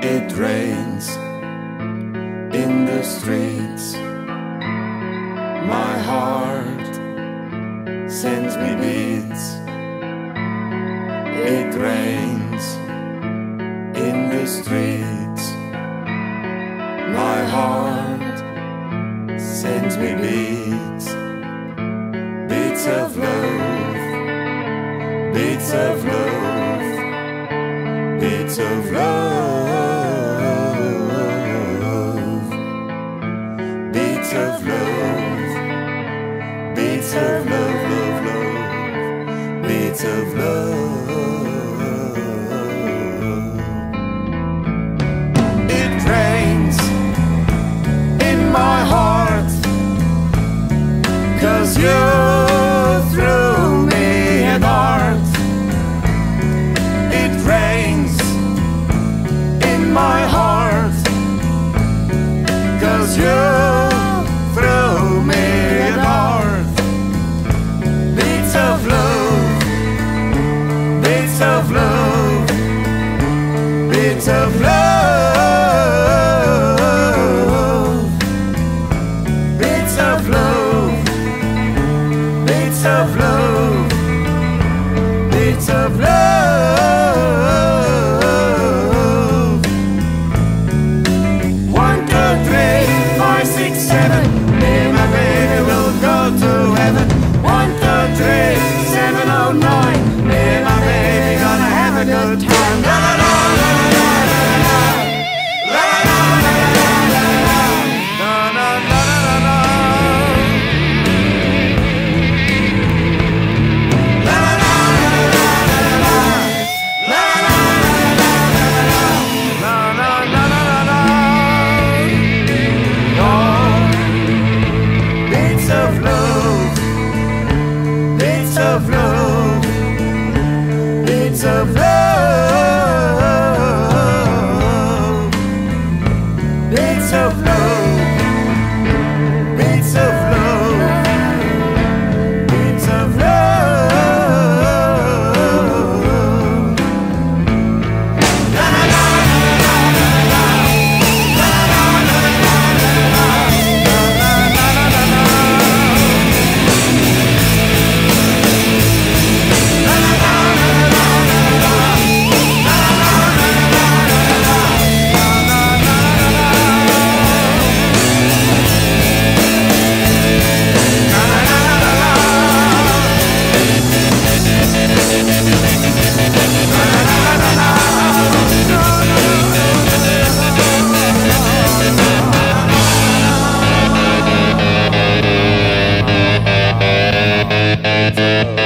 It rains in the streets. My heart sends me beats. It rains in the streets. My heart sends me beats. Beats of love. Beats of love. Beats of love. Of love. it's of love, bits of love, bits of love, bits of love. One, two, three, four, six, seven. Me and my baby will go to heaven. Thank.